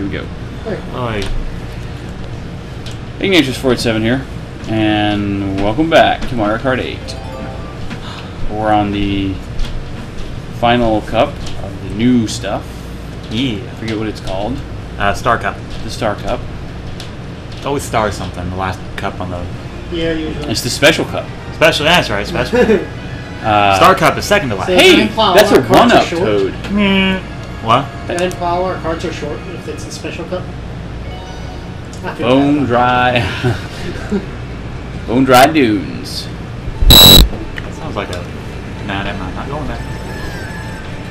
Here we go. Oi. Ignatius Ford 7 here, and welcome back to Mario Kart 8. We're on the final cup of the new stuff. Yeah. I forget what it's called. Uh, Star Cup. The Star Cup. It's always Star something. The last cup on the Yeah, usually. It's the Special Cup. special. That's right. Special. Uh, Star Cup is second to last. Hey, that's a our carts are one-up short. Toad. Mm. What? And plow our carts are short if it's a special cup. Bone dry. Bone dry dunes. That sounds like a. Nah, never mind. Not going there.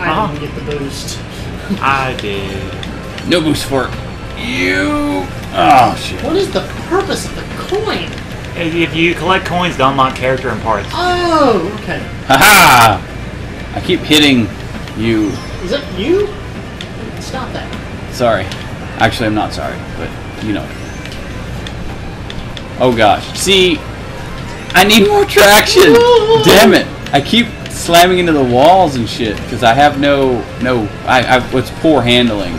I Uh-huh. didn't get the boost. I did. No boost for you. Oh shit. What is the purpose of the coin? If if you collect coins to unlock character and parts. Oh, okay. Haha! I keep hitting you. Is that you? Stop that. Sorry. Actually, I'm not sorry, but you know. Oh gosh. See, I need more traction. Damn it! I keep slamming into the walls and shit because I have no no. I, I it's poor handling.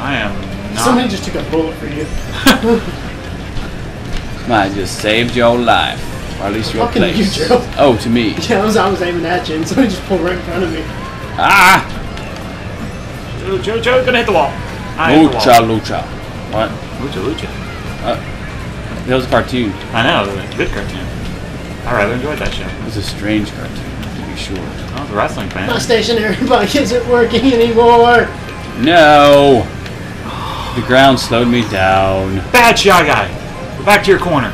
I am not. Somebody just took a bullet for you. I just saved your life, or at least your Fucking you, place. Joe. Oh, to me. Yeah, I was, I was aiming at you, and somebody just pulled right in front of me. Ah! Joe, Joe, Joe, gonna hit the wall. I hit the Lucha, wall. lucha. What? Lucha, lucha. That was a cartoon. I know. Good cartoon. I rather enjoyed that show. It was a strange cartoon, to be sure. I was a wrestling fan. My stationary bike isn't working anymore. No! The ground slowed me down. Bad shy guy. Go back to your corner.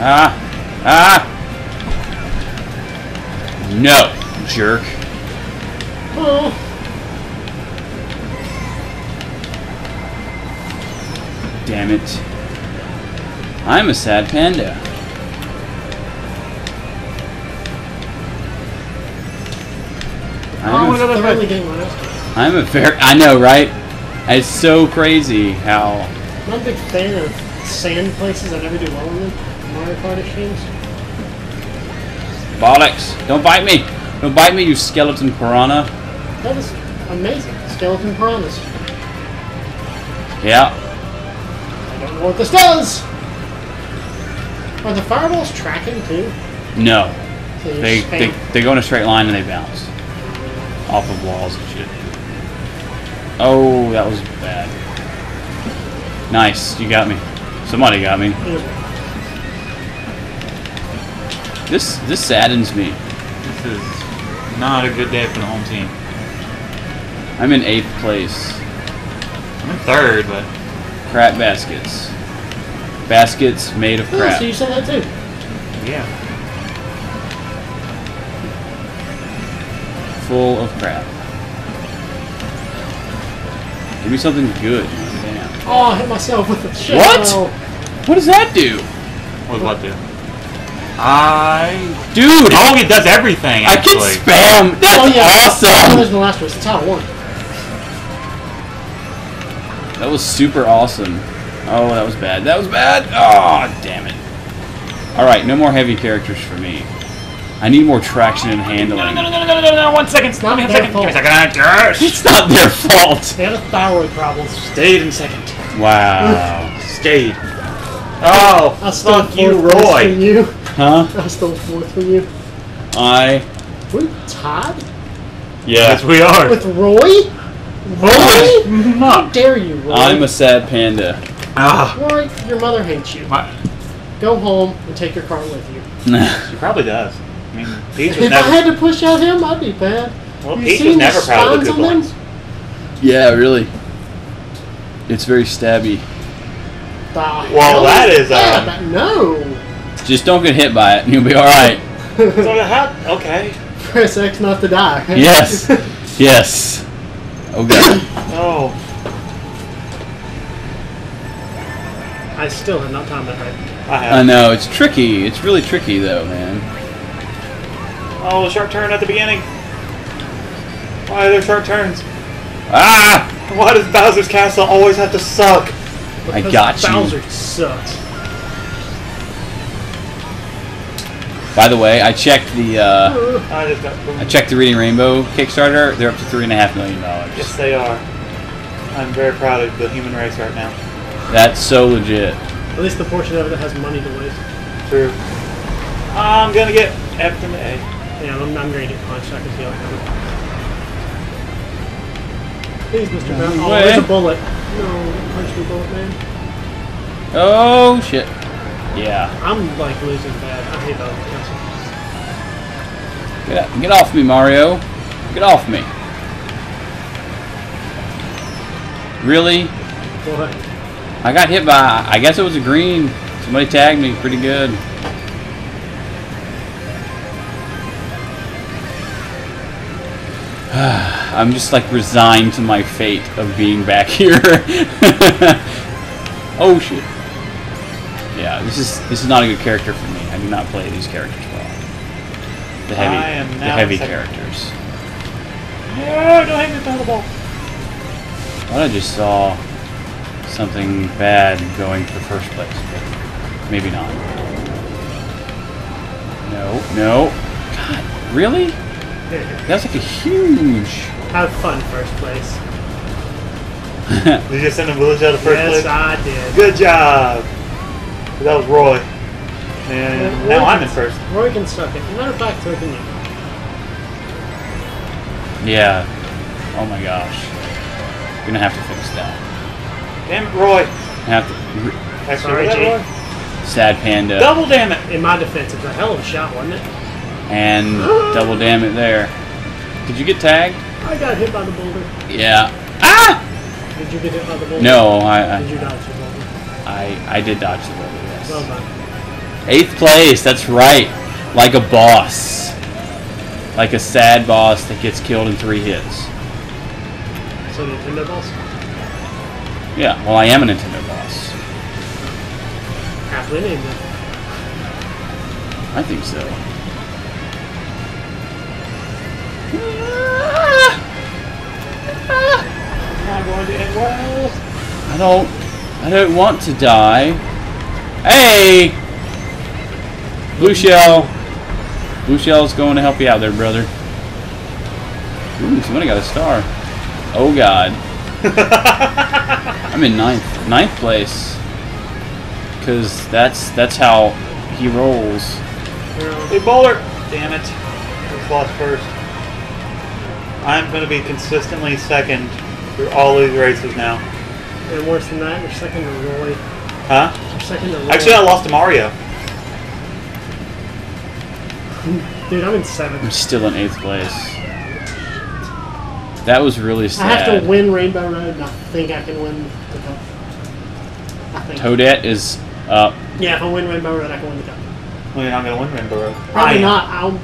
Ah! Ah! No, jerk. Oh, Damn it. I'm a sad panda. I I'm wanna a, go that thoroughly way. getting my ass. I'm a very. I know, right? It's so crazy how. I'm not a big fan of sand places. I never do well in them. Mario Kart games. Bollocks! Don't bite me! Don't bite me, you skeleton piranha. That is amazing. Skeleton piranhas. Yeah. I don't know what this does. Are the fireballs tracking too? No. So They, they, they go in a straight line and they bounce. Off of walls and shit. Oh, that was bad. Nice, you got me. Somebody got me. This this saddens me. This is not a good day for the home team. I'm in eighth place. I'm in third, but Crap baskets. Baskets made of Oh, crap. so you said that too. yeah. Full of crap. Give me something good. Damn. Oh, I hit myself with a shit. What? Oh, What does that do? What does what do? I Dude! oh, it does everything. I can Actually, spam! That's Oh, yeah. Awesome! there's the last race. That's how I won. That was super awesome. Oh, that was bad. That was bad. Oh, damn it. Alright, no more heavy characters for me. I need more traction and no, no, handling. no, no, no, no, no, no, one second. not Give me a their second. Give me a second. Yes. It's not their fault. They had a thyroid problem. Stayed in second. Wow. Stayed. Oh, I stole fuck you, fourth place from Roy. you. Huh? I stole fourth from you. I. We tied Yes, Yeah. we are. with Roy. Roy? How dare you, Roy? I'm a sad panda. Ah, Roy, your mother hates you. my- Go home and take your car with you. she probably does. I mean, Peach was If I had to push out him, I'd be bad. Well, You Peach seen was the never proud of the spines good on them? ones. yeah, really. It's very stabby. The Well, hell that is, that? um, That- no. Just don't get hit by it and you'll be alright. So how? Okay. Press X not to die. Yes. Yes. Okay. Oh. I still have not timed that right. I I have. I know, it's tricky. It's really tricky though, man. Oh, sharp turn at the beginning. Why are there sharp turns? Ah! Why does Bowser's Castle always have to suck? I Because got you. Bowser sucks. By the way, I checked the uh, I just got. I checked the Reading Rainbow Kickstarter. They're up to three and a half million dollars. Yes, they are. I'm very proud of the human race right now. That's so legit. At least the portion of it that has money to waste. True. I'm gonna get F and A. Yeah, I'm, I'm going to get punched. I can feel it. Please, Mr. Brown. Oh, there's a bullet. No, punch me, bullet man. Oh shit. Yeah. I'm like losing bad. I hate that. Get, get off me, Mario. Get off me. Really? What? I got hit by, I guess it was a green. Somebody tagged me pretty good. I'm just like resigned to my fate of being back here. oh shit. Yeah, this is this is not a good character for me. I do not play these characters well. The heavy I am the heavy second. characters. No, don't hit me with the ball. thought I just saw something bad going for first place, but maybe not. No, no. God, really? That's like a huge. Have fun, first place. Did you just send a village out of first yes, place? I did. Good job. That was Roy. And Yeah, now Roy I'm can- in first. Roy can suck it. Matter of fact, so can you. Yeah. Oh my gosh. We're gonna have to fix that. Damn it, Roy. Have to. Actually, Sorry, was that G. Roy? Sad panda. Double damn it. In my defense, it was a hell of a shot, wasn't it? And double damn it there. Did you get tagged? I got hit by the boulder. Yeah. Ah! Did you get hit by the boulder? No, I Did you dodge the boulder? I, I did dodge the bullet. Well done. Eighth place. That's right. Like a boss. Like a sad boss that gets killed in three hits. So Nintendo boss? Yeah. Well, I am a Nintendo boss. Aptly named. I think so. Not going to end well. I don't. I don't want to die. Hey, Blue Shell. Blue Shell's going to help you out there, brother. Ooh, somebody got a star. Oh God. I'm in ninth. Ninth place. Cause that's that's how he rolls. Hey, bowler! Damn it. Just lost first. I'm going to be consistently second through all these races now. And worse than that, you're second to Roy. Huh? You're second to Actually, I lost to Mario. Dude, I'm in seventh. I'm still in eighth place. That was really stupid. I have to win Rainbow Road, and I think I can win the cup. I think. Toadette is up. Yeah, if I win Rainbow Road, I can win the cup. Well, you're not going to win Rainbow Road. Probably am. not. I'll,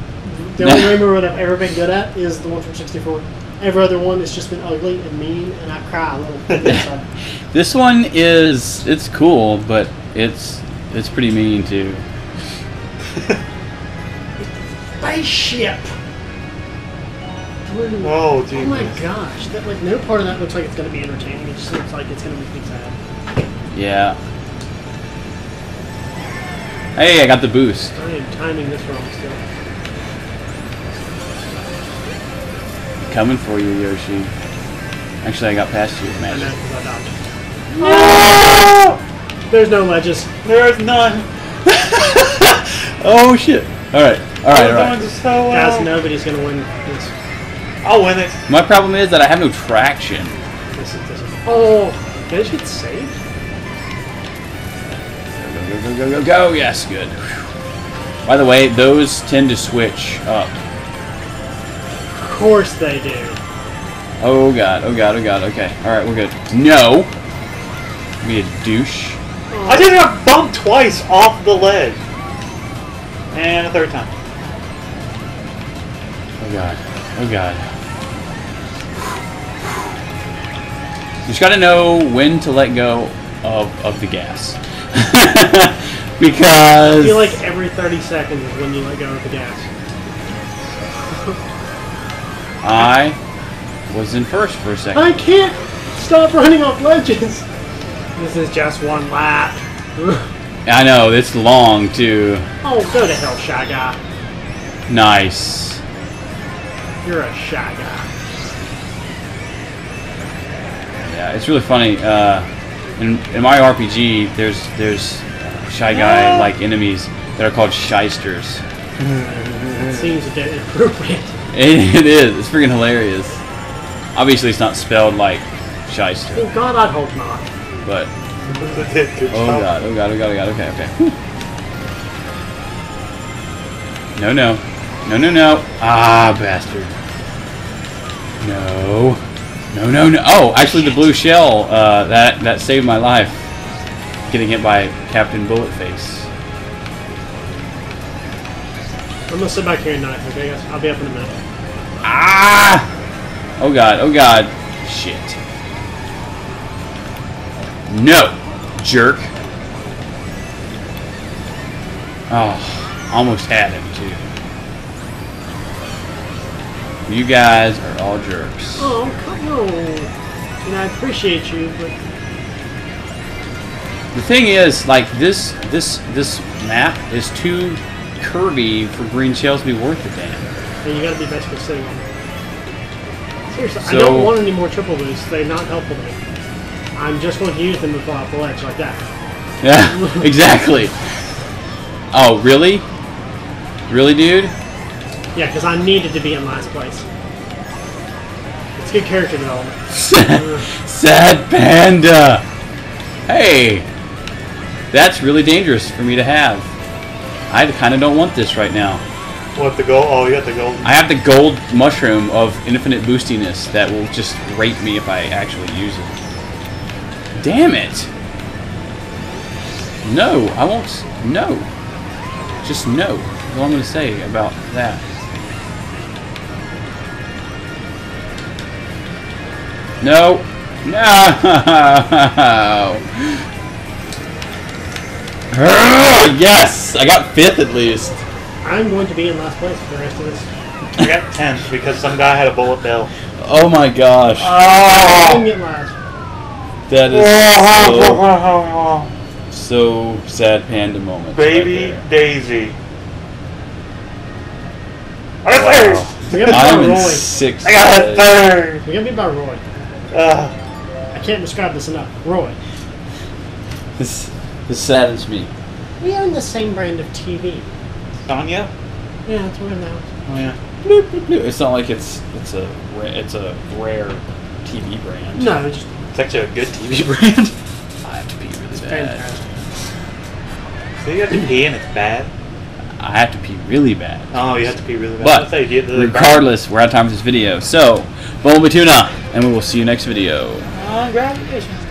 the only Rainbow Road I've ever been good at is the one from 64. Every other one has just been ugly and mean, and I cry a little bit. This one is it's cool, but it's it's pretty mean too. Spaceship! Blue. Oh, Oh my gosh, that like no part of that looks like it's gonna be entertaining. It just looks like it's gonna make me sad. Yeah. Hey, I got the boost. I am timing this wrong still. Coming for you, Yoshi. Actually, I got past you, I know because I dodged. There's no ledges. There's none. Oh shit! All right, all right, all right. so well. Guys, nobody's gonna win this. I'll win it. My problem is that I have no traction. This is this is. Oh, did you get saved? Go go go go go go! Yes, good. By the way, those tend to switch up. Of course they do. Oh god! Oh god! Oh god! Okay. All right, we're good. No. Be a douche. I just got bumped twice off the ledge. And a third time. Oh god. Oh god. You just gotta know when to let go of, of the gas. I because feel like every 30 seconds is when you let go of the gas. I was in first for a second. I can't stop running off ledges. This is just one lap. I know it's long too. Oh, go to hell, shy guy. Nice. You're a shy guy. Yeah, it's really funny. Uh, in, in my RPG, there's there's uh, shy guy like enemies that are called shysters. It seems a bit appropriate. It, it is. It's freaking hilarious. Obviously, it's not spelled like shyster, Oh God, I'd hope not. But oh god, oh god, oh god, oh god. Okay, okay. No, no, no, no, no. Ah, bastard. No, no, no, no. Oh, actually, the blue shell uh, that that saved my life. Getting hit by Captain Bulletface. I'm gonna sit back here and knife, okay guys? I'll be up in a minute. Ah! Oh god, oh god. Shit. No! Jerk. Oh, almost had him too. You guys are all jerks. Oh, come on. And I appreciate you, but The thing is, like this this this map is too curvy for green shells to be worth a damn. hey, you gotta be basically sitting on it. Seriously, I don't want any more triple boosts. They're not helpful to me. I'm just going to use them to fly off the ledge like that. Yeah, exactly. Oh, really? Really, dude? Yeah, because I needed to be in last place. It's good character development. Sad panda. Hey, that's really dangerous for me to have. I kind of don't want this right now. What the gold? Oh, you got the gold. I have the gold mushroom of infinite boostiness that will just rape me if I actually use it. Damn it! No, I won't. No. Just no. That's all I'm going to say about that. No. No. Ah, yes, I got fifth at least. I'm going to be in last place for the rest of this. I got tenth because some guy had a bullet bill. Oh my gosh, I Oh! Didn't get last. that is so, so sad panda moment. Baby right Daisy. I got there. third. We gotta I'm beat by in Roy. sixth. I got a place. third. We gotta beat by Roy. Ugh. I can't describe this enough. Roy. This, this saddens me. We own the same brand of TV. Sonya? Yeah, it's what we have now. Oh yeah. Bloop, bloop, bloop. It's not like it's it's a it's a rare TV brand. No, it's just It's actually a good TV brand. I have to pee really bad. fantastic. so you have to pee and it's bad. I have to pee really bad. Oh, you have to pee really bad. But Let's say you get to regardless, we're out of time for this video. So, Bone Tuna, and we will see you next video. Uh, Congratulations.